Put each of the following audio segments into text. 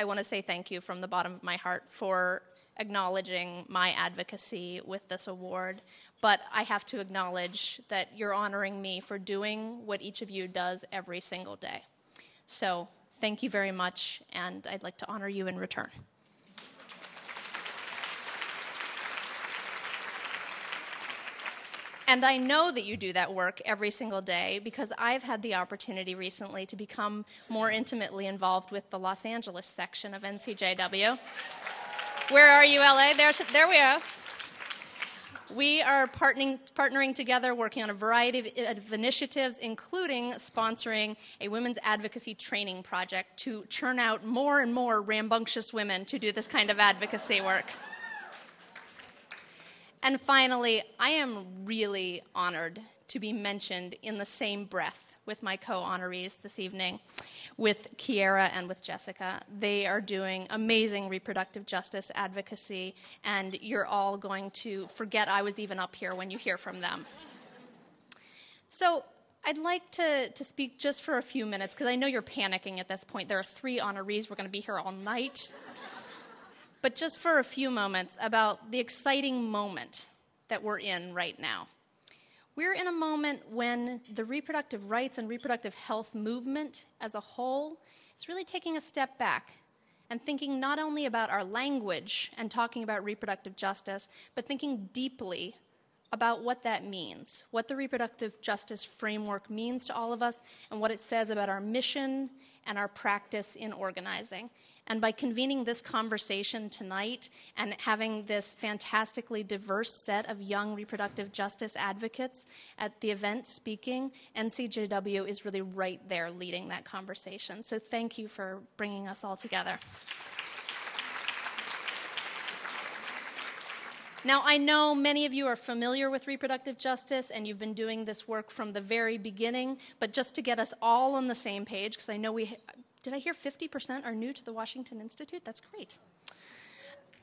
I want to say thank you from the bottom of my heart for acknowledging my advocacy with this award. But I have to acknowledge that you're honoring me for doing what each of you does every single day. So thank you very much, and I'd like to honor you in return. And I know that you do that work every single day because I've had the opportunity recently to become more intimately involved with the Los Angeles section of NCJW. Where are you, LA? There, there we are. We are partnering, partnering together, working on a variety of, of, initiatives, including sponsoring a women's advocacy training project to churn out more and more rambunctious women to do this kind of advocacy work. And finally, I am really honored to be mentioned in the same breath with my co honorees this evening, with Kiera and with Jessica. They are doing amazing reproductive justice advocacy, and you're all going to forget I was even up here when you hear from them. So, I'd like to, to speak just for a few minutes because I know you're panicking at this point. There are three honorees. We're going to be here all night but just for a few moments about the exciting moment that we're in right now. We're in a moment when the reproductive rights and reproductive health movement as a whole is really taking a step back and thinking not only about our language and talking about reproductive justice, but thinking deeply about what that means, what the reproductive justice framework means to all of us, and what it says about our mission and our practice in organizing. And by convening this conversation tonight and having this fantastically diverse set of young reproductive justice advocates at the event speaking, NCJW is really right there leading that conversation. So thank you for bringing us all together. Now, I know many of you are familiar with reproductive justice and you've been doing this work from the very beginning, but just to get us all on the same page, because I know we, did I hear 50% are new to the Washington Institute? That's great.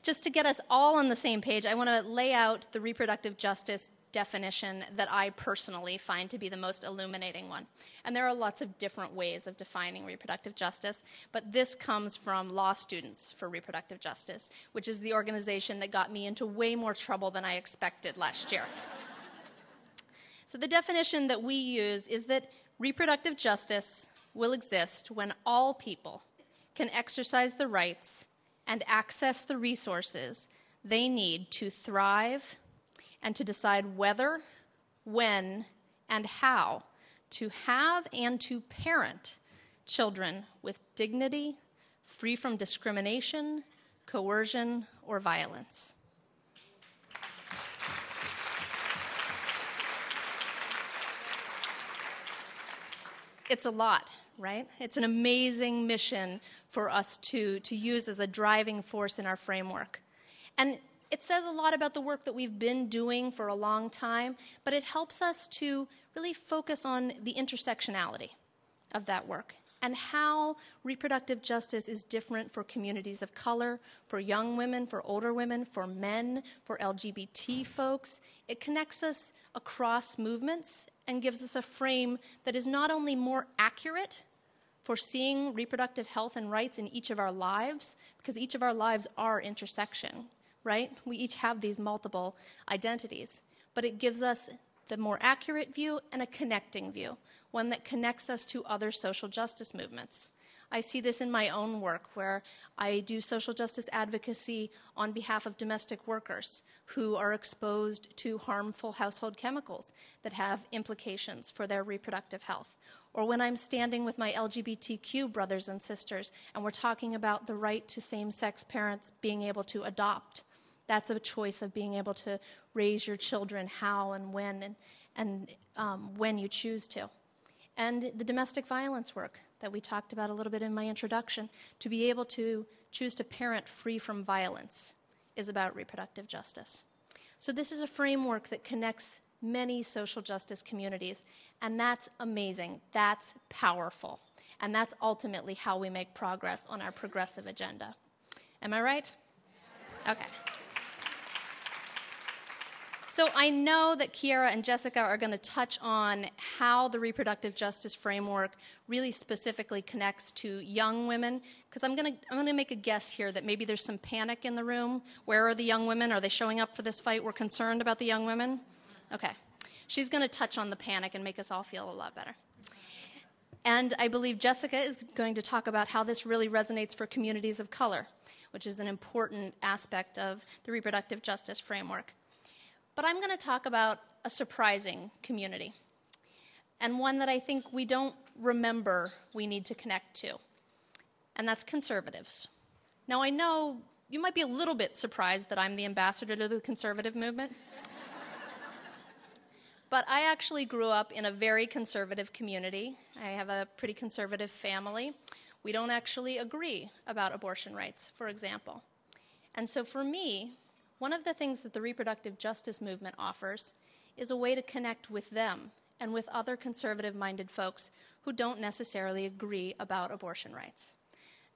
Just to get us all on the same page, I want to lay out the reproductive justice definition that I personally find to be the most illuminating one. And there are lots of different ways of defining reproductive justice, but this comes from Law Students for Reproductive Justice, which is the organization that got me into way more trouble than I expected last year. so the definition that we use is that reproductive justice will exist when all people can exercise the rights and access the resources they need to thrive and to decide whether, when, and how to have and to parent children with dignity, free from discrimination, coercion, or violence. It's a lot, right? It's an amazing mission for us to, to use as a driving force in our framework. And it says a lot about the work that we've been doing for a long time, but it helps us to really focus on the intersectionality of that work and how reproductive justice is different for communities of color, for young women, for older women, for men, for LGBT folks. It connects us across movements and gives us a frame that is not only more accurate for seeing reproductive health and rights in each of our lives, because each of our lives are intersection right? We each have these multiple identities, but it gives us the more accurate view and a connecting view, one that connects us to other social justice movements. I see this in my own work where I do social justice advocacy on behalf of domestic workers who are exposed to harmful household chemicals that have implications for their reproductive health. Or when I'm standing with my LGBTQ brothers and sisters and we're talking about the right to same sex parents being able to adopt that's a choice of being able to raise your children how and when and, and um, when you choose to. And the domestic violence work that we talked about a little bit in my introduction, to be able to choose to parent free from violence is about reproductive justice. So, this is a framework that connects many social justice communities, and that's amazing. That's powerful. And that's ultimately how we make progress on our progressive agenda. Am I right? Okay. So I know that Kiera and Jessica are going to touch on how the reproductive justice framework really specifically connects to young women because I'm going to I'm going to make a guess here that maybe there's some panic in the room. Where are the young women? Are they showing up for this fight? We're concerned about the young women. Okay. She's going to touch on the panic and make us all feel a lot better. And I believe Jessica is going to talk about how this really resonates for communities of color, which is an important aspect of the reproductive justice framework. But I'm going to talk about a surprising community, and one that I think we don't remember we need to connect to, and that's conservatives. Now, I know you might be a little bit surprised that I'm the ambassador to the conservative movement. but I actually grew up in a very conservative community. I have a pretty conservative family. We don't actually agree about abortion rights, for example. And so for me, one of the things that the reproductive justice movement offers is a way to connect with them and with other conservative minded folks who don't necessarily agree about abortion rights.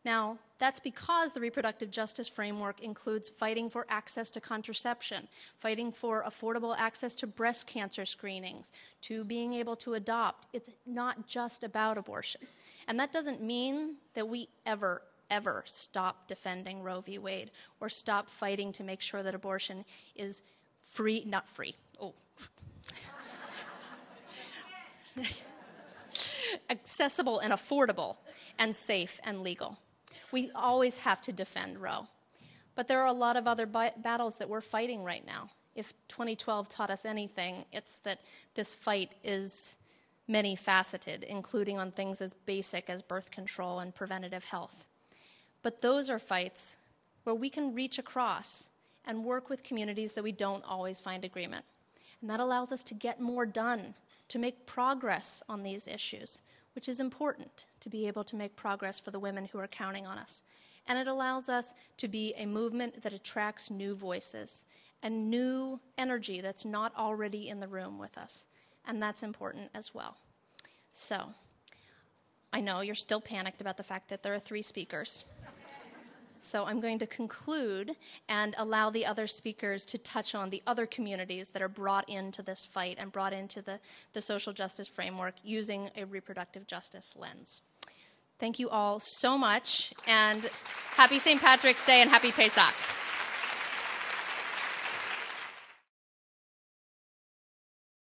Now, that's because the reproductive justice framework includes fighting for access to contraception, fighting for affordable access to breast cancer screenings, to being able to adopt. It's not just about abortion. And that doesn't mean that we ever, ever stop defending Roe v. Wade or stop fighting to make sure that abortion is free, not free. Oh. accessible and affordable and safe and legal. We always have to defend Roe. But there are a lot of other bi- battles that we're fighting right now. If 2012 taught us anything, it's that this fight is many faceted, including on things as basic as birth control and preventative health. But those are fights where we can reach across and work with communities that we don't always find agreement. And that allows us to get more done, to make progress on these issues, which is important to be able to make progress for the women who are counting on us. And it allows us to be a movement that attracts new voices and new energy that's not already in the room with us. And that's important as well. So, I know you're still panicked about the fact that there are three speakers. So I'm going to conclude and allow the other speakers to touch on the other communities that are brought into this fight and brought into the, the social justice framework using a reproductive justice lens. Thank you all so much, and happy St. Patrick's Day and happy Pesach.